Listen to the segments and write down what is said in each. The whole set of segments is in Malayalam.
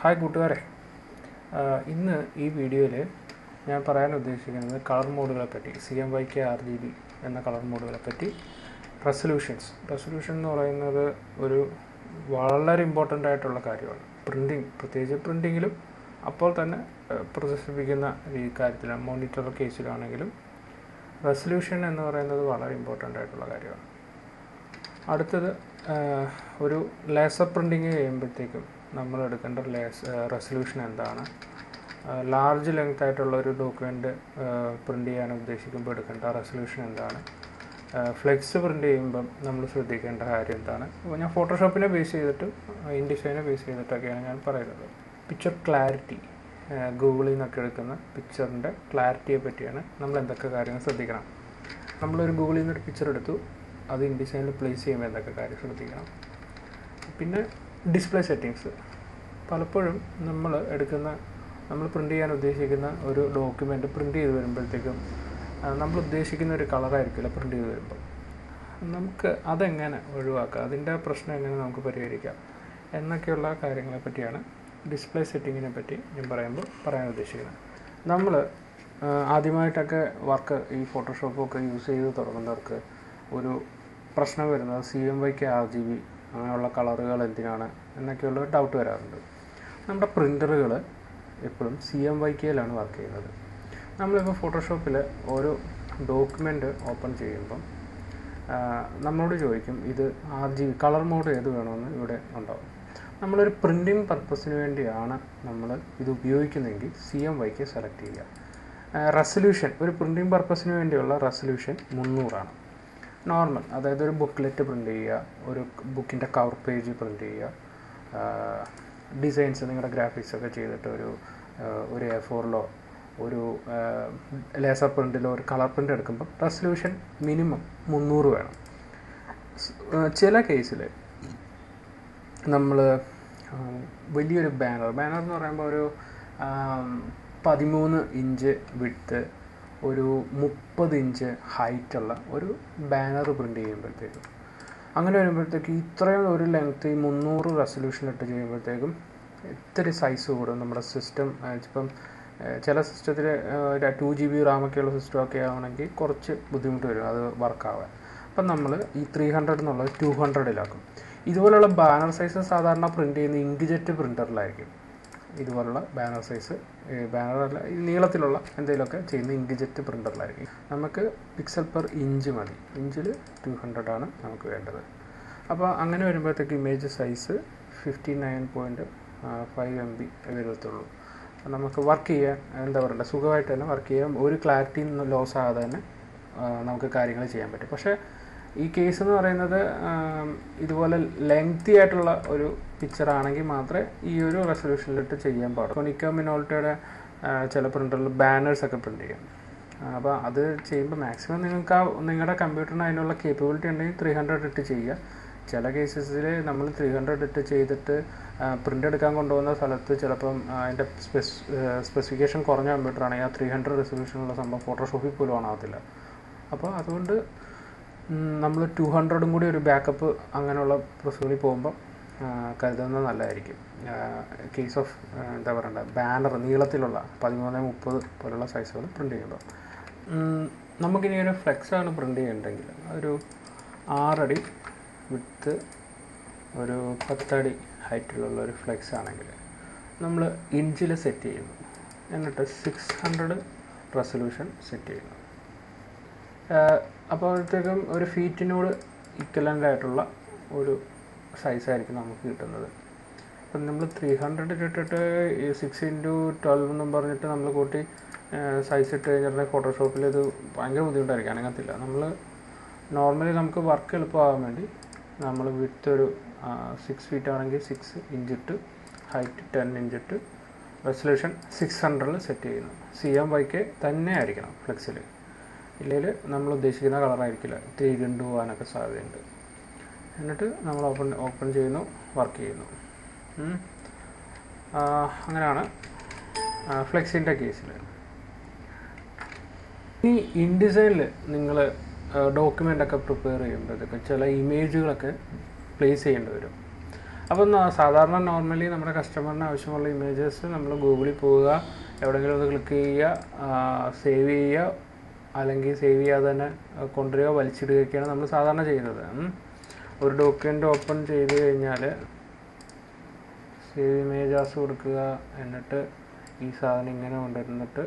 ഹായ് കൂട്ടുകാരെ. ഇന്ന് ഈ വീഡിയോയിൽ ഞാൻ പറയാൻ ഉദ്ദേശിക്കുന്നത് കളർ മോഡുകളെ പറ്റി C M Y K R G B എന്ന കളർ മോഡുകളെ പറ്റി റെസൊല്യൂഷൻസ് റെസൊല്യൂഷൻ എന്ന് പറയുന്നത് ഒരു വളരെ ഇമ്പോർട്ടന്റ് ആയിട്ടുള്ള കാര്യമാണ്. പ്രിന്റിങ് പ്രത്യേകിച്ച് പ്രിന്റിങ്ങിലും അപ്പോൾ തന്നെ പ്രദർശിപ്പിക്കുന്ന ഈ കാര്യത്തിലാണ് മോണിറ്റർ കേസിലാണെങ്കിലും റെസൊല്യൂഷൻ എന്ന് പറയുന്നത് വളരെ ഇമ്പോർട്ടന്റ് ആയിട്ടുള്ള കാര്യമാണ്. അടുത്തത് ഒരു ലേസർ പ്രിന്റിങ് ചെയ്യുമ്പോഴത്തേക്കും നമ്മൾ എടുക്കേണ്ട റെസൊല്യൂഷൻ എന്താണ്? ലാർജ് ലെങ്ത് ആയിട്ടുള്ള ഒരു ഡോക്യുമെന്റ് പ്രിന്റ് ചെയ്യാൻ ഉദ്ദേശിക്കുമ്പോൾ എടുക്കേണ്ട റെസൊല്യൂഷൻ എന്താണ്? ഫ്ലെക്സ് പ്രിന്റ് ചെയ്യുമ്പം നമ്മൾ ശ്രദ്ധിക്കേണ്ട കാര്യം എന്താണ്? അപ്പോൾ ഞാൻ ഫോട്ടോഷോപ്പിനെ ബേസ് ചെയ്തിട്ടും ഇൻഡിസൈനെ ബേസ് ചെയ്തിട്ടൊക്കെയാണ് ഞാൻ പറയുന്നത്. പിക്ചർ ക്ലാരിറ്റി ഗൂഗിളിൽ നിന്നൊക്കെ എടുക്കുന്ന പിക്ചറിന്റെ ക്ലാരിറ്റിയെ പറ്റിയാണ് നമ്മൾ എന്തൊക്കെ കാര്യങ്ങൾ ശ്രദ്ധിക്കണം. നമ്മളൊരു ഗൂഗിളിൽ നിന്നൊരു പിക്ചർ എടുത്തു അത് ഇൻഡിസൈനിൽ പ്ലേസ് ചെയ്യുമ്പോൾ എന്തൊക്കെ കാര്യം ശ്രദ്ധിക്കണം. പിന്നെ ഡിസ്പ്ലേ സെറ്റിങ്സ്. പലപ്പോഴും നമ്മൾ എടുക്കുന്ന നമ്മൾ പ്രിന്റ് ചെയ്യാൻ ഉദ്ദേശിക്കുന്ന ഒരു ഡോക്യുമെന്റ് പ്രിന്റ് ചെയ്ത് വരുമ്പോഴത്തേക്കും നമ്മൾ ഉദ്ദേശിക്കുന്ന ഒരു കളറായിരിക്കില്ല പ്രിന്റ് ചെയ്ത് വരുമ്പോൾ. നമുക്ക് അതെങ്ങനെ ഒഴിവാക്കാം? അതിന്റെ പ്രശ്നം എങ്ങനെ നമുക്ക് പരിഹരിക്കാം? എന്നൊക്കെയുള്ള കാര്യങ്ങളെ പറ്റിയാണ് ഡിസ്പ്ലേ സെറ്റിങ്ങിനെ പറ്റി ഞാൻ പറയുമ്പോൾ പറയാൻ ഉദ്ദേശിക്കുന്നത്. നമ്മൾ ആദ്യമായിട്ടൊക്കെ വർക്ക് ഈ ഫോട്ടോഷോപ്പൊക്കെ യൂസ് ചെയ്ത് തുടങ്ങുന്നവർക്ക് ഒരു പ്രശ്നം വരുന്നത് സി എം വൈക്ക് ആർ ജി ബി അങ്ങനെയുള്ള കളറുകൾ എന്തിനാണ് എന്നൊക്കെയുള്ള ഡൗട്ട് വരാറുണ്ട്. നമ്മുടെ പ്രിന്ററുകൾ എപ്പോഴും സി എം വൈ കെയിലാണ് വർക്ക് ചെയ്യുന്നത്. നമ്മളിപ്പോൾ ഫോട്ടോഷോപ്പിൽ ഒരു ഡോക്യുമെന്റ് ഓപ്പൺ ചെയ്യുമ്പം നമ്മളോട് ചോദിക്കും ഇത് ആർ ജി കളർ മോഡ് ഏത് വേണമെന്ന് ഇവിടെ ഉണ്ടാവും നമ്മളൊരു പ്രിന്റിങ് പർപ്പസിന് വേണ്ടിയാണ് നമ്മൾ ഇത് ഉപയോഗിക്കുന്നതെങ്കിൽ സി എം വൈക്ക് സെലക്ട് ചെയ്യുക. റെസൊല്യൂഷൻ ഒരു പ്രിന്റിങ് പർപ്പസിന് വേണ്ടിയുള്ള റെസൊല്യൂഷൻ മുന്നൂറാണ്. നോർമൽ. അതായത് ഒരു ബുക്ക്ലെറ്റ് പ്രിന്റ് ചെയ്യുക ഒരു ബുക്കിന്റെ കവർ പേജ് പ്രിന്റ് ചെയ്യുക ഡിസൈൻസ് നിങ്ങളുടെ ഗ്രാഫിക്സ് ഒക്കെ ചെയ്തിട്ട് ഒരു ഒരു എ ഫോറിലോ ഒരു ലേസർ പ്രിന്റിലോ ഒരു കളർ പ്രിന്റ് എടുക്കുമ്പോൾ റെസൊല്യൂഷൻ മിനിമം മുന്നൂറ് വേണം. ചില കേസിൽ നമ്മൾ വലിയൊരു ബാനർ ബാനർ എന്ന് പറയുമ്പോൾ ഒരു പതിമൂന്ന് ഇഞ്ച് വിട്ത്ത് ഒരു മുപ്പത് ഇഞ്ച് ഹൈറ്റുള്ള ഒരു ബാനർ പ്രിന്റ് ചെയ്യുമ്പോഴത്തേക്കും. അങ്ങനെ വരുമ്പോഴത്തേക്ക് ഇത്രയും ഒരു ലെങ്ത് ഈ മുന്നൂറ് റെസൊല്യൂഷനിലിട്ട് ചെയ്യുമ്പോഴത്തേക്കും ഇത്തിരി സൈസ് കൂടും നമ്മുടെ സിസ്റ്റം ഇപ്പം ചില സിസ്റ്റത്തിൽ ടു ജി ബി റാമൊക്കെയുള്ള സിസ്റ്റം ഒക്കെ ആണെങ്കിൽ കുറച്ച് ബുദ്ധിമുട്ട് വരും അത് വർക്കാവാൻ അപ്പം നമ്മൾ ഈ ത്രീ ഹൺഡ്രഡ് എന്നുള്ളത് ടു ഹൺഡ്രഡിലാക്കും ഇതുപോലുള്ള ബാനർ സൈസ് സാധാരണ പ്രിന്റ് ചെയ്യുന്ന ഇങ്ക്ജെറ്റ് പ്രിന്ററിലായിരിക്കും ഇതുപോലുള്ള ബാനർ സൈസ് ഈ നീളത്തിലുള്ള എന്തെങ്കിലുമൊക്കെ ചെയ്യുന്ന ഇങ്ക്ജെറ്റ് പ്രിന്ററിലായിരിക്കും നമുക്ക് പിക്സൽ പെർ ഇഞ്ച് മതി. ഇഞ്ചിൽ ടു ഹൺഡ്രഡ് ആണ് നമുക്ക് വേണ്ടത്. അപ്പോൾ അങ്ങനെ വരുമ്പോഴത്തേക്ക് image size fifty nine point five M B വരത്തുള്ളൂ. നമുക്ക് വർക്ക് ചെയ്യാൻ എന്താ പറയണ്ട സുഖമായിട്ട് തന്നെ വർക്ക് ചെയ്യാൻ ഒരു ക്ലാരിറ്റി ലോസ് ആകാതെ തന്നെ നമുക്ക് കാര്യങ്ങൾ ചെയ്യാൻ പറ്റും. പക്ഷേ ഈ കേസ് എന്ന് പറയുന്നത് ഇതുപോലെ ലെങ്തി ആയിട്ടുള്ള ഒരു പിക്ചർ ആണെങ്കിൽ മാത്രമേ ഈ ഒരു റെസൊല്യൂഷനിലിട്ട് ചെയ്യാൻ പാടുള്ളൂ. നിക്കോ മിനോൾട്ടയുടെ ചില പ്രിന്ററിൽ ബാനേഴ്സ് ഒക്കെ പ്രിന്റ് ചെയ്യാം. അപ്പോൾ അത് ചെയ്യുമ്പോൾ മാക്സിമം നിങ്ങൾക്ക് ആ നിങ്ങളുടെ കമ്പ്യൂട്ടറിന് അതിനുള്ള കേപ്പബിലിറ്റി ഉണ്ടെങ്കിൽ ത്രീ ഹൺഡ്രഡ് ഇട്ട് ചെയ്യുക. ചില കേസസിൽ നമ്മൾ ത്രീ ഹൺഡ്രഡ് ഇട്ട് ചെയ്തിട്ട് പ്രിന്റ് എടുക്കാൻ കൊണ്ടുപോകുന്ന സ്ഥലത്ത് ചിലപ്പം അതിന്റെ സ്പെസ് സ്പെസിഫിക്കേഷൻ കുറഞ്ഞ കമ്പ്യൂട്ടറാണെങ്കിൽ ആ ത്രീ ഹൺഡ്രഡ് റെസൊല്യൂഷനുള്ള സംഭവം ഫോട്ടോഷോപ്പിൽ പോലും ഓണാകത്തില്ല അപ്പോൾ അതുകൊണ്ട് നമ്മൾ ടു ഹൺഡ്രഡും കൂടി ഒരു ബാക്കപ്പ് അങ്ങനെയുള്ള പ്രൊസീജിയറിൽ പോകുമ്പോൾ കരുതുന്നത് നല്ലതായിരിക്കും. കേസ് ഓഫ് എന്താ പറയണ്ട ബാനർ നീളത്തിലുള്ള പതിമൂന്ന് മുപ്പത് പോലുള്ള സൈസുകൾ പ്രിന്റ് ചെയ്യുമ്പോൾ. നമുക്കിനി ഒരു ഫ്ലെക്സാണ് പ്രിന്റ് ചെയ്യേണ്ടതെങ്കിൽ ഒരു ആറടി വിത്ത് ഒരു പത്തടി ഹൈറ്റിലുള്ള ഒരു ഫ്ലെക്സ് ആണെങ്കിൽ നമ്മൾ ഇഞ്ചിൽ സെറ്റ് ചെയ്യുന്നു. എന്നിട്ട് സിക്സ് ഹൺഡ്രഡ് റെസൊല്യൂഷൻ സെറ്റ് ചെയ്യുന്നു. അപ്പോഴത്തേക്കും ഒരു ഫീറ്റിനോട് ഇക്വലന്റ് ആയിട്ടുള്ള ഒരു സൈസായിരിക്കും നമുക്ക് കിട്ടുന്നത്. അപ്പം നമ്മൾ ത്രീ ഹൺഡ്രഡ് ഇട്ടിട്ട് സിക്സ് ഇന്റു ട്വൽവ് എന്നും പറഞ്ഞിട്ട് നമ്മൾ കൂട്ടി സൈസ് ഇട്ട് കഴിഞ്ഞിട്ടുണ്ടെങ്കിൽ ഫോട്ടോഷോപ്പിൽ ഇത് ഭയങ്കര ബുദ്ധിമുട്ടായിരിക്കും. അനങ്ങത്തില്ല. നമ്മൾ നോർമലി നമുക്ക് വർക്ക് എളുപ്പമാകാൻ വേണ്ടി നമ്മൾ വിട്ട് ഒരു സിക്സ് ഫീറ്റ് ആണെങ്കിൽ സിക്സ് ഇഞ്ചിട്ട് ഹൈറ്റ് ടെൻ ഇഞ്ചിട്ട് റെസൊല്യൂഷൻ സിക്സ് ഹൺഡ്രഡിൽ സെറ്റ് ചെയ്യുന്നു. സി എം വൈക്ക് തന്നെ ആയിരിക്കണം ഫ്ലെക്സിൽ ഇല്ലെങ്കിൽ നമ്മൾ ഉദ്ദേശിക്കുന്ന കളറായിരിക്കില്ല ഇത്തിരി ഇരുണ്ട് പോകാനൊക്കെ സാധ്യതയുണ്ട്. എന്നിട്ട് നമ്മൾ ഓപ്പൺ ഓപ്പൺ ചെയ്യുന്നു വർക്ക് ചെയ്യുന്നു. അങ്ങനെയാണ് ഫ്ലെക്സിന്റെ കേസിൽ ഇനി ഇൻഡിസൈനിൽ നിങ്ങൾ ഡോക്യുമെന്റ് ഒക്കെ പ്രിപ്പയർ ചെയ്യുമ്പോഴത്തേക്ക് ചില ഇമേജുകളൊക്കെ പ്ലേസ് ചെയ്യേണ്ടി വരും. അപ്പം സാധാരണ നോർമലി നമ്മുടെ കസ്റ്റമറിന് ആവശ്യമുള്ള ഇമേജസ് നമ്മൾ ഗൂഗിളിൽ പോവുക എവിടെയെങ്കിലും ഒന്ന് ക്ലിക്ക് ചെയ്യുക സേവ് ചെയ്യുക അല്ലെങ്കിൽ സേവ് ചെയ്യാതെ തന്നെ കൊണ്ടുവരികയോ കൊണ്ടുവരിക വലിച്ചിടുകയൊക്കെയാണ് നമ്മൾ സാധാരണ ചെയ്യുന്നത്. ഒരു ഡോക്യുമെന്റ് ഓപ്പൺ ചെയ്ത് കഴിഞ്ഞാൽ സേവ് ഇമേജ് ആസ് കൊടുക്കുക എന്നിട്ട് ഈ സാധനം ഇങ്ങനെ കൊണ്ടുവരുന്നിട്ട്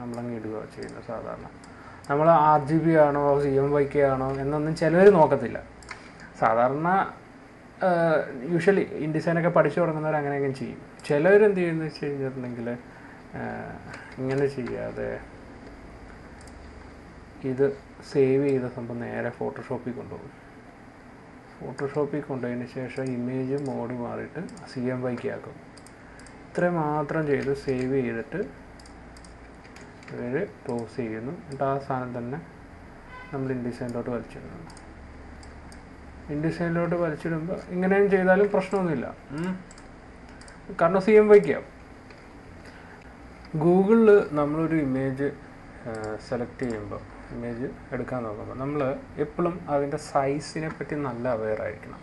നമ്മളങ്ങ് ഇടുക ചെയ്യുന്നത് സാധാരണ. നമ്മൾ ആർ ജി ബി ആണോ സി എം വൈ കെ ആണോ എന്നൊന്നും ചിലവർ നോക്കത്തില്ല. സാധാരണ യൂഷ്വലി ഇൻഡിസൈനൊക്കെ പഠിച്ചു തുടങ്ങുന്നവർ അങ്ങനെയൊക്കെ അങ്ങനെ ചെയ്യും. ചിലവർ എന്ത് ചെയ്യുന്നത് വെച്ച് കഴിഞ്ഞിട്ടുണ്ടെങ്കിൽ ഇങ്ങനെ ചെയ്യാതെ ഇത് സേവ് ചെയ്ത സംഭവം നേരെ ഫോട്ടോഷോപ്പിൽ കൊണ്ടുപോകും. ഫോട്ടോഷോപ്പിൽ കൊണ്ടുപോയതിന് ശേഷം ഇമേജ് മോഡ് മാറിയിട്ട് സി എം വൈക്ക് ആക്കും. ഇത്ര മാത്രം ചെയ്ത് സേവ് ചെയ്തിട്ട് ഇവർ ക്ലോസ് ചെയ്യുന്നു. എന്നിട്ട് ആ സാധനം തന്നെ നമ്മൾ ഇൻഡിസൈനിലോട്ട് വലിച്ചിടുന്നു ഇൻഡിസൈനിലോട്ട് വലിച്ചിടുമ്പോൾ ഇങ്ങനെയും ചെയ്താലും പ്രശ്നമൊന്നുമില്ല. കാരണം സി എം വൈക്കാവും ഗൂഗിളിൽ നമ്മളൊരു ഇമേജ് സെലക്ട് ചെയ്യുമ്പോൾ ഇമേജ് എടുക്കാൻ നോക്കുമ്പോൾ നമ്മൾ എപ്പോഴും അതിന്റെ സൈസിനെ പറ്റി നല്ല അവെയർ ആയിരിക്കണം.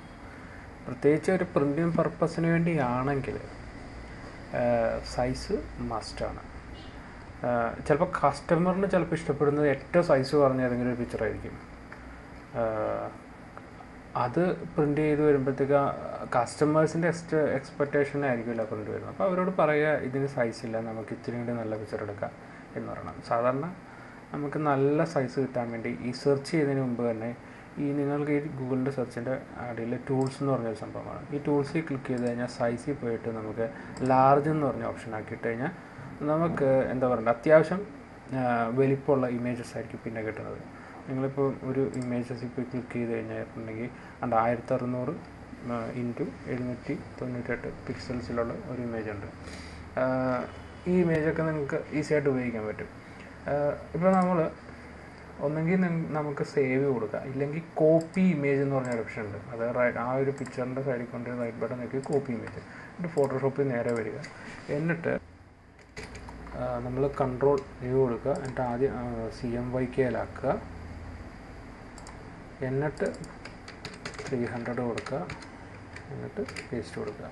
പ്രത്യേകിച്ച് ഒരു പ്രിന്റിങ് പർപ്പസിന് വേണ്ടിയാണെങ്കിൽ സൈസ് മസ്റ്റാണ് ചിലപ്പോൾ കസ്റ്റമറിന് ചിലപ്പോൾ ഇഷ്ടപ്പെടുന്നത് ഏറ്റവും സൈസ് പറഞ്ഞ ഏതെങ്കിലും ഒരു പിക്ചറായിരിക്കും അത് പ്രിന്റ് ചെയ്ത് വരുമ്പോഴത്തേക്ക് കസ്റ്റമേഴ്സിന്റെ എക്സ്റ്റ് എക്സ്പെക്റ്റേഷൻ ആയിരിക്കില്ല പ്രിന്റ് വരുന്നത് അപ്പോൾ അവരോട് പറയുക ഇതിന് സൈസ് ഇല്ല നമുക്ക് ഇത്തിരി കൂടി നല്ല പിക്ചർ എടുക്കാം എന്ന് പറയണം. സാധാരണ നമുക്ക് നല്ല സൈസ് കിട്ടാൻ വേണ്ടി ഈ സെർച്ച് ചെയ്തതിന് മുമ്പ് തന്നെ ഈ നിങ്ങൾക്ക് ഈ ഗൂഗിളിന്റെ സെർച്ചിന്റെ അടിയിൽ ടൂൾസ് എന്ന് പറഞ്ഞൊരു സംഭവമാണ്. ഈ ടൂൾസിൽ ക്ലിക്ക് ചെയ്ത് കഴിഞ്ഞാൽ സൈസിൽ പോയിട്ട് നമുക്ക് ലാർജ് എന്ന് പറഞ്ഞ ഓപ്ഷൻ ആക്കിയിട്ട് കഴിഞ്ഞാൽ നമുക്ക് എന്താ പറയുക അത്യാവശ്യം വലിപ്പമുള്ള ഇമേജസ് ആയിരിക്കും പിന്നെ കിട്ടുന്നത്. നിങ്ങളിപ്പോൾ ഒരു ഇമേജസ് ഇപ്പോൾ ക്ലിക്ക് ചെയ്ത് കഴിഞ്ഞിട്ടുണ്ടെങ്കിൽ അണ്ട് ആയിരത്തി അറുന്നൂറ് ഇന്റു എഴുന്നൂറ്റി തൊണ്ണൂറ്റെട്ട് പിക്സൽസിലുള്ള ഒരു ഇമേജ് ഉണ്ട്. ഈ ഇമേജൊക്കെ നിങ്ങൾക്ക് ഈസിയായിട്ട് ഉപയോഗിക്കാൻ പറ്റും. ഇപ്പോൾ നമ്മൾ ഒന്നെങ്കിൽ നമുക്ക് സേവ് കൊടുക്കാം. ഇല്ലെങ്കിൽ കോപ്പി ഇമേജ് എന്ന് പറഞ്ഞ ഓപ്ഷൻ ഉണ്ട്. അത് ആ ഒരു പിക്ചറിന്റെ സൈഡിൽ കൊണ്ട് റൈറ്റ് ബട്ടൺ നോക്കി കോപ്പി ഇമേജ് എന്നിട്ട് ഫോട്ടോഷോപ്പിൽ നേരെ വരിക. എന്നിട്ട് നമ്മൾ കൺട്രോൾ വ്യൂ കൊടുക്കുക. എന്നിട്ട് ആദ്യം സി എം വൈ കെയിലാക്കുക എന്നിട്ട് ത്രീ ഹൺഡ്രഡ് കൊടുക്കുക. എന്നിട്ട് പേസ്റ്റ് കൊടുക്കുക.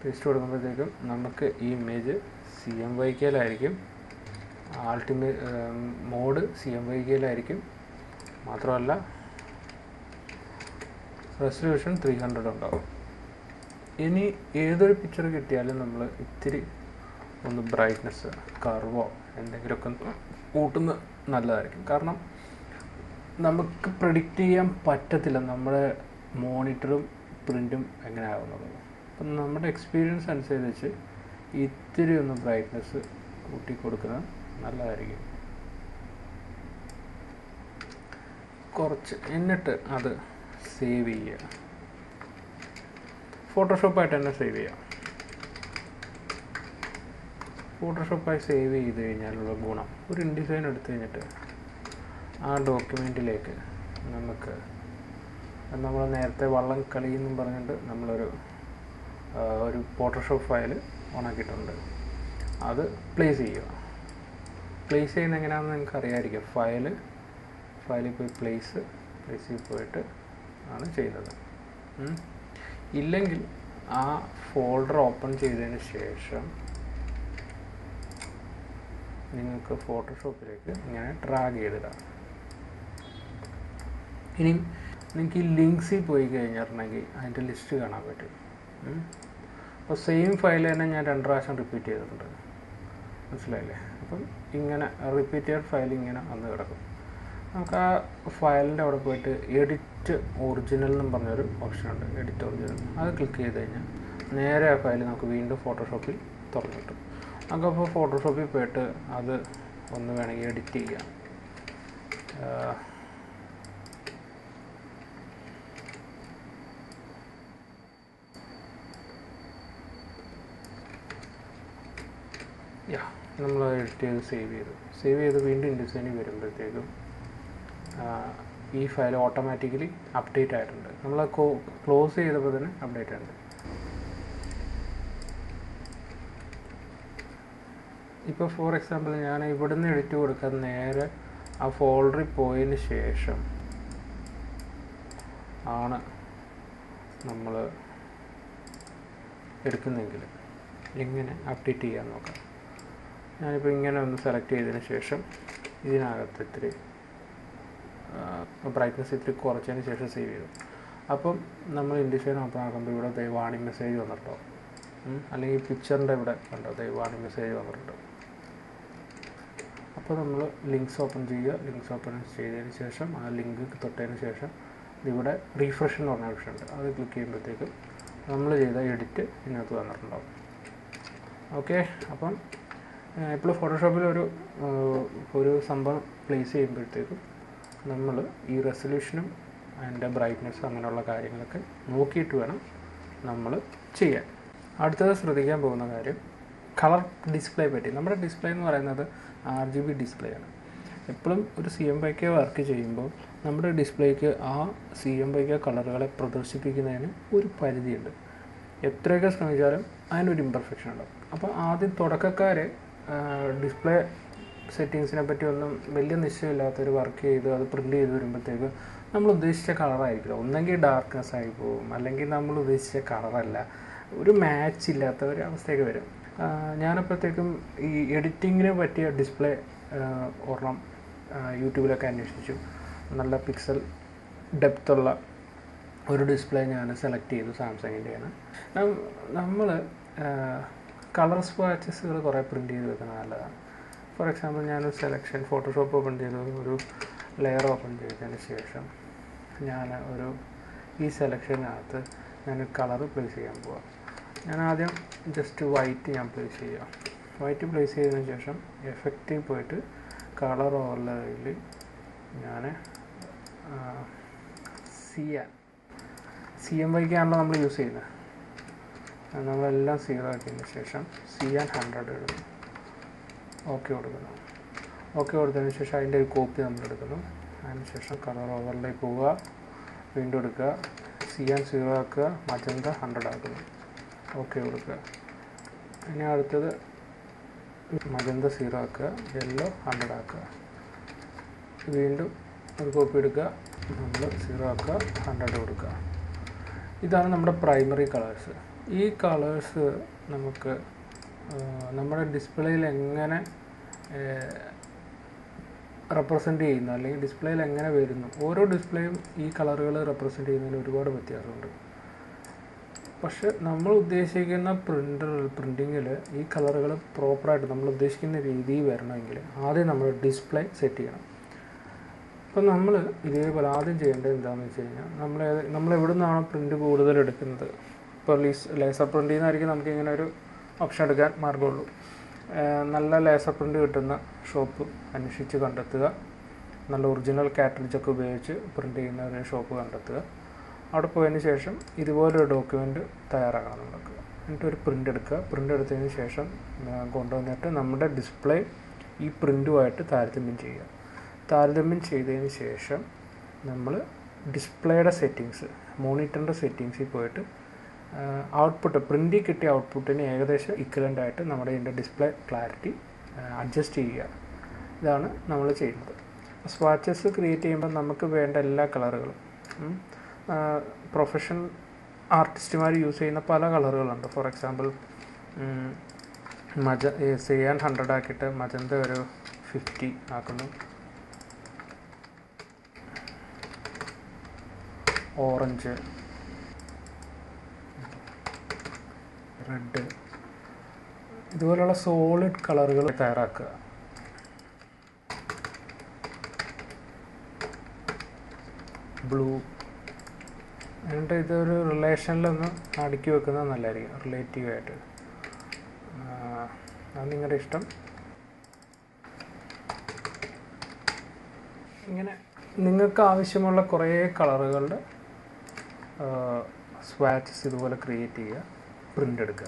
പേസ്റ്റ് കൊടുക്കുമ്പോഴത്തേക്കും നമുക്ക് ഈ image C M Y കെയിലായിരിക്കും ultimate mode C M Y കെയിലായിരിക്കും മാത്രമല്ല റെസൊല്യൂഷൻ ത്രീ ഹൺഡ്രഡ് ഉണ്ടാവും. ഇനി ഏതൊരു പിക്ചർ കിട്ടിയാലും നമ്മൾ ഇത്തിരി ഒന്ന് ബ്രൈറ്റ്നെസ് കർവോ എന്തെങ്കിലുമൊക്കെ കൂട്ടുന്ന നല്ലതായിരിക്കും. കാരണം നമുക്ക് പ്രിഡിക്റ്റ് ചെയ്യാൻ പറ്റത്തില്ല നമ്മുടെ മോണിറ്ററും പ്രിന്റും എങ്ങനെ ആവുന്നുള്ളത് അപ്പം നമ്മുടെ എക്സ്പീരിയൻസ് അനുസരിച്ച് ഇത്തിരി ഒന്ന് ബ്രൈറ്റ്നെസ് കൂട്ടി കൊടുക്കുന്നത് നല്ലതായിരിക്കും. കുറച്ച് എന്നിട്ട് അത് സേവ് ചെയ്യുക. ഫോട്ടോഷോപ്പായിട്ട് തന്നെ സേവ് ചെയ്യാം. ഫോട്ടോഷോപ്പായി സേവ് ചെയ്ത് കഴിഞ്ഞാലുള്ള ഗുണം. ഒരു ഇൻഡിസൈൻ എടുത്തു കഴിഞ്ഞിട്ട് ആ ഡോക്യുമെന്റിലേക്ക് നമുക്ക് നമ്മൾ നേരത്തെ വള്ളം കളി എന്നും പറഞ്ഞിട്ട് നമ്മളൊരു ഒരു ഫോട്ടോഷോപ്പ് ഫയൽ ഓണാക്കിയിട്ടുണ്ട് അത് പ്ലേസ് ചെയ്യുക. പ്ലേസ് ചെയ്യുന്ന എങ്ങനെയാണെന്ന് നിങ്ങൾക്ക് അറിയാമായിരിക്കും ഫയൽ ഫയലിൽ പോയി പ്ലേസ് പ്ലേസിൽ പോയിട്ട് ആണ് ചെയ്യുന്നത്. ഇല്ലെങ്കിൽ ആ ഫോൾഡർ ഓപ്പൺ ചെയ്തതിന് ശേഷം നിങ്ങൾക്ക് ഫോട്ടോഷോപ്പിലേക്ക് ഇങ്ങനെ ട്രാഗ് ചെയ്തിടാം. ഇനി നിങ്ങൾക്ക് ഈ ലിങ്ക്സിൽ പോയി കഴിഞ്ഞിട്ടുണ്ടെങ്കിൽ അതിന്റെ ലിസ്റ്റ് കാണാൻ പറ്റും. അപ്പോൾ സെയിം ഫയൽ തന്നെ ഞാൻ രണ്ട് പ്രാവശ്യം റിപ്പീറ്റ് ചെയ്തിട്ടുണ്ട്. മനസ്സിലായില്ലേ? അപ്പം ഇങ്ങനെ റിപ്പീറ്റഡ് ഫയൽ ഇങ്ങനെ വന്ന് കിടക്കും. നമുക്ക് ആ ഫയലിന്റെ അവിടെ പോയിട്ട് എഡിറ്റ് ഒറിജിനൽ എന്നും പറഞ്ഞൊരു ഓപ്ഷനുണ്ട് എഡിറ്റ് ഒറിജിനൽ അത് ക്ലിക്ക് ചെയ്ത് കഴിഞ്ഞാൽ നേരെ ആ ഫയൽ നമുക്ക് വീണ്ടും ഫോട്ടോഷോപ്പിൽ തുറന്നു കിട്ടും. നമുക്കപ്പോൾ ഫോട്ടോഷോപ്പിൽ പോയിട്ട് അത് ഒന്ന് വേണമെങ്കിൽ എഡിറ്റ് ചെയ്യാം. Yeah. നമ്മൾ എഡിറ്റ് ചെയ്ത് സേവ് ചെയ്തു. സേവ് ചെയ്ത് വീണ്ടും ഇൻഡിസൈനിൽ വരുമ്പോഴത്തേക്കും ഈ ഫയൽ ഓട്ടോമാറ്റിക്കലി അപ്ഡേറ്റ് ആയിട്ടുണ്ട്. നമ്മൾ ക്ലോസ് ചെയ്തപ്പോൾ തന്നെ അപ്ഡേറ്റ് ആയിട്ടുണ്ട്. ഇപ്പോൾ ഫോർ എക്സാമ്പിൾ ഞാൻ ഇവിടുന്ന് എഡിറ്റ് കൊടുക്കാൻ നേരെ ആ ഫോൾഡറിൽ പോയതിന് ശേഷം ആണ് നമ്മൾ എടുക്കുന്നെങ്കിൽ എങ്ങനെ അപ്ഡേറ്റ് ചെയ്യാൻ നോക്കാം. ഞാനിപ്പോൾ ഇങ്ങനെ ഒന്ന് സെലക്ട് ചെയ്തതിന് ശേഷം ഇതിനകത്ത് ഇത്തിരി ബ്രൈറ്റ്നസ് ഇത്തിരി കുറച്ചതിന് ശേഷം സേവ് ചെയ്തു. അപ്പം നമ്മൾ ഇൻഡിഫൈൻ ഓപ്പൺ ആക്കുമ്പോൾ ഇവിടെ ദൈവ വാണിംഗ് മെസ്സേജ് വന്നിട്ടോ? അല്ലെങ്കിൽ പിക്ചറിന്റെ ഇവിടെ കണ്ടോ? ദൈവ വാണിംഗ് മെസ്സേജ് വന്നിട്ടുണ്ട്. അപ്പോൾ നമ്മൾ ലിങ്ക്സ് ഓപ്പൺ ചെയ്യുക. ലിങ്ക്സ് ഓപ്പൺ ചെയ്തതിന് ശേഷം ആ ലിങ്ക് തൊട്ടതിന് ശേഷം ഇവിടെ റീഫ്രഷ് എന്ന് പറഞ്ഞ ഓപ്ഷൻ ഉണ്ട്. അത് ക്ലിക്ക് ചെയ്യുമ്പോഴത്തേക്കും നമ്മൾ ചെയ്ത എഡിറ്റ് ഇതിനകത്ത് വന്നിട്ടുണ്ടാവും. ഓക്കെ അപ്പം ഇപ്പോൾ ഫോട്ടോഷോപ്പിൽ ഒരു ഒരു സംഭവം പ്ലേസ് ചെയ്യുമ്പോഴത്തേക്കും നമ്മൾ ഈ റെസൊല്യൂഷനും അതിന്റെ ബ്രൈറ്റ്നെസ്സും അങ്ങനെയുള്ള കാര്യങ്ങളൊക്കെ നോക്കിയിട്ട് വേണം നമ്മൾ ചെയ്യാൻ. അടുത്തത് ശ്രദ്ധിക്കാൻ പോകുന്ന കാര്യം കളർ ഡിസ്പ്ലേ പറ്റി. നമ്മുടെ ഡിസ്പ്ലേ എന്ന് പറയുന്നത് ആർ ജി ബി ഡിസ്പ്ലേ ആണ്. എപ്പോഴും ഒരു സി എം ബൈക്ക് വർക്ക് ചെയ്യുമ്പോൾ നമ്മുടെ ഡിസ്പ്ലേക്ക് ആ സി എം ബൈക്ക് കളറുകളെ പ്രദർശിപ്പിക്കുന്നതിന് ഒരു പരിധിയുണ്ട്. എത്രയൊക്കെ ശ്രമിച്ചാലും അതിനൊരു ഇംപെർഫെക്ഷൻ ഉണ്ടാവും. അപ്പോൾ ആദ്യം തുടക്കക്കാർ ഡിസ്പ്ലേ സെറ്റിങ്സിനെ പറ്റി ഒന്നും വലിയ നിശ്ചയമില്ലാത്തൊരു വർക്ക് ചെയ്ത് അത് പ്രിന്റ് ചെയ്ത് വരുമ്പോഴത്തേക്ക് നമ്മൾ ഉദ്ദേശിച്ച കളറായിരിക്കില്ല ഒന്നെങ്കിൽ ഡാർക്ക്നെസ് ആയി പോകും. അല്ലെങ്കിൽ നമ്മൾ ഉദ്ദേശിച്ച കളറല്ല ഒരു മാച്ച് ഇല്ലാത്ത ഒരു അവസ്ഥയൊക്കെ വരും. ഞാനപ്പോഴത്തേക്കും ഈ എഡിറ്റിങ്ങിന് പറ്റിയ ഡിസ്പ്ലേ ഒരെണ്ണം യൂട്യൂബിലൊക്കെ അന്വേഷിച്ചു. നല്ല പിക്സൽ ഡെപ്തുള്ള ഒരു ഡിസ്പ്ലേ ഞാൻ സെലക്ട് ചെയ്തു സാംസങ്ങിന്റെയാണ് നമ്മൾ കളർ സ്വാച്ചസുകൾ കുറേ പ്രിന്റ് ചെയ്ത് വെക്കുന്നത് നല്ലതാണ്. ഫോർ എക്സാമ്പിൾ ഞാനൊരു സെലക്ഷൻ ഫോട്ടോഷോപ്പ് ഓപ്പൺ ചെയ്ത്. ഒരു ലെയർ ഓപ്പൺ ചെയ്തതിന് ശേഷം ഞാൻ ഒരു ഈ സെലക്ഷനകത്ത് ഞാൻ കളർ പ്ലേസ് ചെയ്യാൻ പോവാം. ഞാൻ ആദ്യം ജസ്റ്റ് വൈറ്റ് ഞാൻ പ്ലേസ് ചെയ്യാം. വൈറ്റ് പ്ലേസ് ചെയ്തതിന് ശേഷം എഫക്റ്റീവ് പോയിട്ട് കളർ ഓവർലയിൽ ഞാൻ സി സിയാൻ. സി എം വൈക്കാണല്ലോ നമ്മൾ യൂസ് ചെയ്യുന്നത്. നമ്മളെല്ലാം സീറോ ആക്കിയതിന് ശേഷം സി ആൻഡ് ഹൺഡ്രഡ് എടുക്കുന്നു ഓക്കെ കൊടുക്കുന്നു. ഓക്കെ കൊടുത്തതിന് ശേഷം അതിന്റെ ഒരു കോപ്പി നമ്മൾ എടുക്കുന്നു. അതിന് ശേഷം കളർ ഓവറിലേക്ക് പോവുക. വീണ്ടും എടുക്കുക. സി ആൻഡ് സീറോ ആക്കുക. മജന്ത ഹൺഡ്രഡ് ആക്കുന്നു. ഓക്കെ കൊടുക്കുക. ഇനി അടുത്തത് മജന്ത സീറോ ആക്കുക. യെല്ലോ ഹൺഡ്രഡ് ആക്കുക. വീണ്ടും ഒരു കോപ്പി എടുക്കുക. നമ്മൾ സീറോ ആക്കുക. ഹൺഡ്രഡ് കൊടുക്കുക. ഇതാണ് നമ്മുടെ പ്രൈമറി കളേഴ്സ് ഈ കളേഴ്സ് നമുക്ക് നമ്മുടെ ഡിസ്പ്ലേയിൽ എങ്ങനെ റെപ്രസെന്റ് ചെയ്യുന്നു? അല്ലെങ്കിൽ ഡിസ്പ്ലേയിൽ എങ്ങനെ വരുന്നു? ഓരോ ഡിസ്പ്ലേയും ഈ കളറുകൾ റെപ്രസെന്റ് ചെയ്യുന്നതിന് ഒരുപാട് വ്യത്യാസമുണ്ട്. പക്ഷെ നമ്മൾ ഉദ്ദേശിക്കുന്ന പ്രിന്റർ പ്രിന്റിങ്ങിൽ ഈ കളറുകൾ പ്രോപ്പറായിട്ട് നമ്മൾ ഉദ്ദേശിക്കുന്ന രീതിയിൽ വരണമെങ്കിൽ ആദ്യം നമ്മൾ ഡിസ്പ്ലേ സെറ്റ് ചെയ്യണം. അപ്പം നമ്മൾ ഇതേപോലെ ആദ്യം ചെയ്യേണ്ടത് എന്താണെന്ന് വെച്ച് കഴിഞ്ഞാൽ നമ്മൾ നമ്മൾ എവിടെ നിന്നാണോ പ്രിന്റ് കൂടുതൽ എടുക്കുന്നത്? ഇപ്പോൾ ലീസ് ലേസർ പ്രിന്റിൽ നിന്നായിരിക്കും നമുക്ക് ഇങ്ങനെ ഒരു ഓപ്ഷൻ എടുക്കാൻ മാർഗമുള്ളൂ നല്ല ലേസർ പ്രിന്റ് കിട്ടുന്ന ഷോപ്പ് അന്വേഷിച്ച് കണ്ടെത്തുക. നല്ല ഒറിജിനൽ കാറ്ററിജൊക്കെ ഉപയോഗിച്ച് പ്രിന്റ് ചെയ്യുന്ന ഒരു ഷോപ്പ് കണ്ടെത്തുക. അവിടെ പോയതിന് ശേഷം ഇതുപോലൊരു ഡോക്യുമെന്റ് തയ്യാറാക്കണം നമുക്ക്. എന്നിട്ട് ഒരു പ്രിന്റ് എടുക്കുക. പ്രിന്റ് എടുത്തതിന് ശേഷം കൊണ്ടുവന്നിട്ട് നമ്മുടെ ഡിസ്പ്ലേ ഈ പ്രിന്റുമായിട്ട് താരതമ്യം ചെയ്യുക. താരതമ്യം ചെയ്തതിന് ശേഷം നമ്മൾ ഡിസ്പ്ലേയുടെ സെറ്റിങ്സ് മോണിറ്ററിന്റെ സെറ്റിങ്സിൽ പോയിട്ട് ഔട്ട്പുട്ട് പ്രിന്റിൽ കിട്ടിയ ഔട്ട്പുട്ടിന് ഏകദേശം ഇക്വലന്റ് ആയിട്ട് നമ്മുടെ ഇതിന്റെ ഡിസ്പ്ലേ ക്ലാരിറ്റി അഡ്ജസ്റ്റ് ചെയ്യുക. ഇതാണ് നമ്മൾ ചെയ്യുന്നത്. സ്വാച്ചസ് ക്രിയേറ്റ് ചെയ്യുമ്പോൾ നമുക്ക് വേണ്ട എല്ലാ കളറുകളും പ്രൊഫഷണൽ ആർട്ടിസ്റ്റുമാർ യൂസ് ചെയ്യുന്ന പല കളറുകളുണ്ട്. ഫോർ എക്സാമ്പിൾ മജ സിയാൻ ഹൺഡ്രഡ് ആക്കിയിട്ട് മജന്ത ഒരു ഫിഫ്റ്റി ആക്കുന്നു. ഓറഞ്ച് റെഡ് ഇതുപോലുള്ള സോളിഡ് കളറുകൾ തയ്യാറാക്കുക. ബ്ലൂ എന്നിട്ട് ഇതൊരു റിലേഷനിലൊന്ന് അടുക്കി വെക്കുന്നത് നല്ലതായിരിക്കും. റിലേറ്റീവായിട്ട് അത് നിങ്ങളുടെ ഇഷ്ടം. ഇങ്ങനെ നിങ്ങൾക്ക് ആവശ്യമുള്ള കുറേ കളറുകളുടെ സ്വാച്ചസ് ഇതുപോലെ ക്രിയേറ്റ് ചെയ്യുക. പ്രിന്റ് എടുക്കുക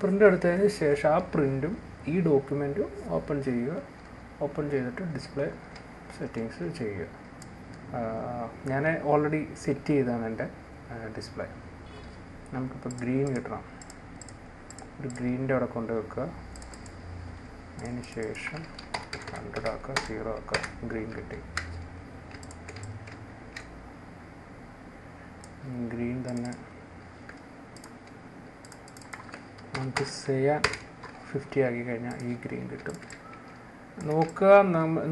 പ്രിന്റ് എടുത്തതിന് ശേഷം ആ പ്രിന്റും ഈ ഡോക്യുമെന്റും ഓപ്പൺ ചെയ്യുക. ഓപ്പൺ ചെയ്തിട്ട് ഡിസ്പ്ലേ സെറ്റിങ്സ് ചെയ്യുക. ഞാൻ ഓൾറെഡി സെറ്റ് ചെയ്താണ് എന്റെ ഡിസ്പ്ലേ. നമുക്കിപ്പോൾ ഗ്രീൻ കിട്ടണം. ഒരു ഗ്രീനിന്റെ അവിടെ കൊണ്ട് വെക്കുക. അതിന് ശേഷം ഹൺഡ്രഡ് ആക്കുക സീറോ ആക്കുക ഗ്രീൻ കിട്ടി. ഗ്രീൻ തന്നെ നമുക്ക് ചെയ്യാൻ ഫിഫ്റ്റി ആക്കി കഴിഞ്ഞാൽ ഈ ഗ്രീൻ കിട്ടും. നോക്കുക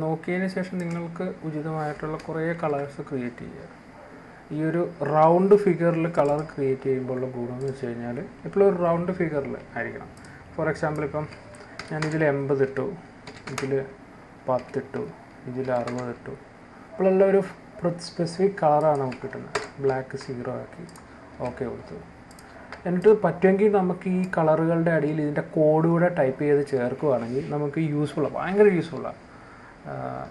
നോക്കിയതിന് ശേഷം നിങ്ങൾക്ക് ഉചിതമായിട്ടുള്ള കുറേ കളേഴ്സ് ക്രിയേറ്റ് ചെയ്യുക ഈ ഒരു റൗണ്ട് ഫിഗറിൽ കളർ ക്രിയേറ്റ് ചെയ്യുമ്പോഴുള്ള ഗുണം എന്ന് വെച്ച് കഴിഞ്ഞാൽ ഇപ്പോൾ ഒരു റൗണ്ട് ഫിഗറിൽ ആയിരിക്കണം. ഫോർ എക്സാമ്പിൾ ഇപ്പം ഞാൻ ഇതിൽ എൺപത് ഇട്ടു ഇതിൽ പത്തിട്ടു ഇതിൽ അറുപത് ഇട്ടു. ഇപ്പോഴുള്ള ഒരു സ്പെസിഫിക് കളറാണ് നമുക്ക് കിട്ടുന്നത്. ബ്ലാക്ക് സീറോ ആക്കി. ഓക്കെ കൊടുത്തു. എന്നിട്ട് പറ്റുമെങ്കിൽ നമുക്ക് ഈ കളറുകളുടെ അടിയിൽ ഇതിന്റെ കോഡ് കൂടെ ടൈപ്പ് ചെയ്ത് ചേർക്കുകയാണെങ്കിൽ നമുക്ക് യൂസ്ഫുള്ളാണ് ഭയങ്കര യൂസ്ഫുള്ളാണ്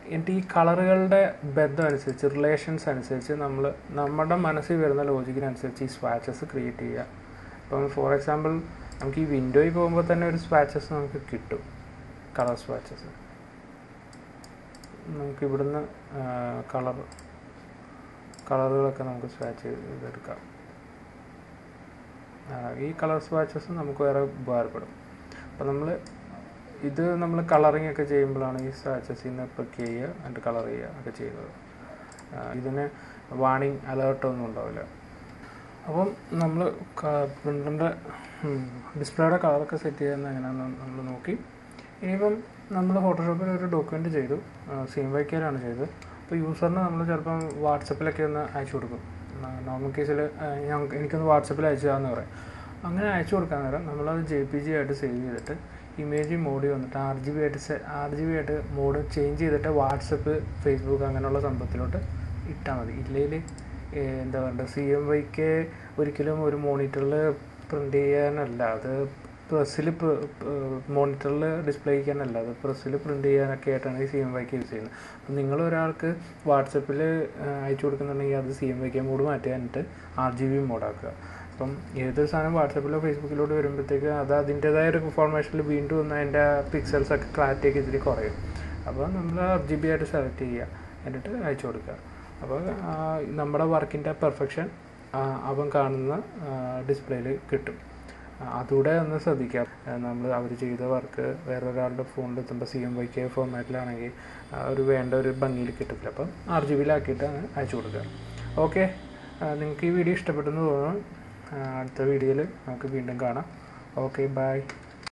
എന്നിട്ട് ഈ കളറുകളുടെ ബന്ധം അനുസരിച്ച് റിലേഷൻസ് അനുസരിച്ച് നമ്മൾ നമ്മുടെ മനസ്സിൽ വരുന്ന ലോജിക്കിനനുസരിച്ച് ഈ സ്വാച്ചസ് ക്രിയേറ്റ് ചെയ്യുക. ഇപ്പം ഫോർ എക്സാമ്പിൾ നമുക്ക് ഈ വിൻഡോയിൽ പോകുമ്പോൾ തന്നെ ഒരു സ്വാച്ചസ് നമുക്ക് കിട്ടും കളർ സ്വാച്ചസ് നമുക്ക് ഇവിടുന്ന് കളർ കളറുകളൊക്കെ നമുക്ക് സ്വാച്ച് ചെയ്തെടുക്കാം. ആ, ഈ കളർ സ്വാച്ചസ് നമുക്ക് വേറെ ഉപകാരപ്പെടും. അപ്പോൾ നമ്മൾ ഇത് നമ്മൾ കളറിങ് ഒക്കെ ചെയ്യുമ്പോഴാണ് ഈ സ്വാച്ചസിൽ നിന്ന് പിക്ക് ചെയ്യുക എന്നിട്ട് കളർ ചെയ്യുക ഒക്കെ ചെയ്യുന്നത്. ഇതിന് വാണിംഗ് അലേർട്ടൊന്നും ഉണ്ടാവില്ല. അപ്പം നമ്മൾ പ്രിന്ററിന്റെ ഡിസ്പ്ലേയുടെ കളറൊക്കെ സെറ്റ് ചെയ്യുന്ന എങ്ങനെയാണെന്ന് നമ്മൾ നോക്കി. ഇനിയിപ്പം നമ്മൾ ഫോട്ടോഷോപ്പിൽ ഒരു ഡോക്യുമെന്റ് ചെയ്തു. സീം വൈക്കാരാണ് ചെയ്തത്. അപ്പോൾ യൂസറിന് നമ്മൾ ചിലപ്പം വാട്സപ്പിലൊക്കെ ഒന്ന് അയച്ചു കൊടുക്കും. നോർമൽ കേസിൽ ഞങ്ങൾക്ക് എനിക്കൊന്ന് വാട്സപ്പിൽ അയച്ചു തരാമെന്ന് പറയാം. അങ്ങനെ അയച്ചു കൊടുക്കാൻ നേരം നമ്മളത് ജെ പി ജി ആയിട്ട് സേവ് ചെയ്തിട്ട് ഇമേജ് മോഡ് വന്നിട്ട് ആർ ജി ബി ആയിട്ട് ആർ ജി ബി ആയിട്ട് മോഡ് ചേഞ്ച് ചെയ്തിട്ട് വാട്സപ്പ് ഫേസ്ബുക്ക് അങ്ങനെയുള്ള സംഭവത്തിലോട്ട് ഇട്ടാൽ മതി. ഇല്ലെങ്കിൽ എന്താ പറയുക സി എം വൈക്ക് ഒരിക്കലും ഒരു മോണിറ്ററിൽ പ്രിന്റ് ചെയ്യാനല്ല. അത് പ്രസ്സിൽ മോണിറ്ററിൽ ഡിസ്പ്ലേ ചെയ്യാനല്ല അത് പ്രസ്സിൽ പ്രിന്റ് ചെയ്യാനൊക്കെ ആയിട്ടാണ് ഈ സി എം വൈക്ക് യൂസ് ചെയ്യുന്നത്. അപ്പം നിങ്ങൾ ഒരാൾക്ക് വാട്സപ്പിൽ അയച്ചു കൊടുക്കുന്നുണ്ടെങ്കിൽ അത് സി എം വൈക്ക് മോഡ് മാറ്റി എന്നിട്ട് ആർ ജി ബി മോഡാക്കുക അപ്പം ഏതൊരു സാധനം വാട്സപ്പിലോ ഫേസ്ബുക്കിലോട്ട് വരുമ്പോഴത്തേക്ക് അത് അതിന്റേതായ ഒരു ഫോർമേഷനിൽ വീണ്ടും ഒന്ന് അതിന്റെ പിക്സൽസ് ഒക്കെ ക്ലാരിറ്റി ഒക്കെ ഇതിൽ കുറയും. അപ്പോൾ നമ്മൾ ആർ ജി ബി ആയിട്ട് സെലക്ട് ചെയ്യുക. എന്നിട്ട് അയച്ചു കൊടുക്കുക. അപ്പോൾ നമ്മുടെ വർക്കിന്റെ പെർഫെക്ഷൻ അവൻ കാണുന്ന ഡിസ്പ്ലേയിൽ കിട്ടും. അതുകൂടെ ഒന്ന് ശ്രദ്ധിക്കാം. നമ്മൾ അവർ ചെയ്ത വർക്ക് വേറൊരാളുടെ ഫോണിൽ എത്തുമ്പോൾ സി എം വൈ കെ ഫോർമാറ്റിലാണെങ്കിൽ ഒരു വേണ്ട ഒരു ഭംഗിയിൽ കിട്ടത്തില്ല. അപ്പം ആർ ജി ബിയിലാക്കിയിട്ട് അയച്ചു കൊടുക്കുക. ഓക്കെ? നിങ്ങൾക്ക് ഈ വീഡിയോ ഇഷ്ടപ്പെട്ടെന്ന് തോന്നുന്നു. അടുത്ത വീഡിയോയിൽ നമുക്ക് വീണ്ടും കാണാം. Okay bye.